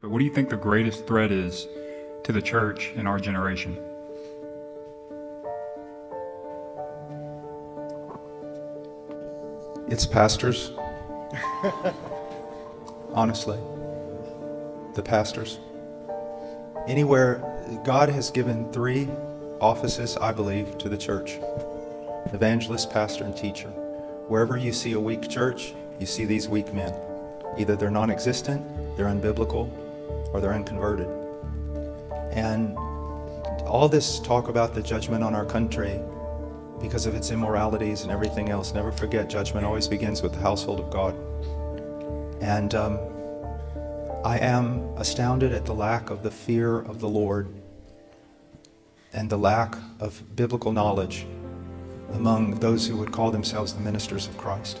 But what do you think the greatest threat is to the church in our generation? It's pastors. Honestly, the pastors. Anywhere, God has given three offices, I believe, to the church evangelist, pastor, and teacher. Wherever you see a weak church, you see these weak men. Either they're non existent, they're unbiblical, or they're unconverted. And all this talk about the judgment on our country because of its immoralities and everything else, never forget judgment always begins with the household of God. And um, I am astounded at the lack of the fear of the Lord and the lack of biblical knowledge among those who would call themselves the ministers of Christ.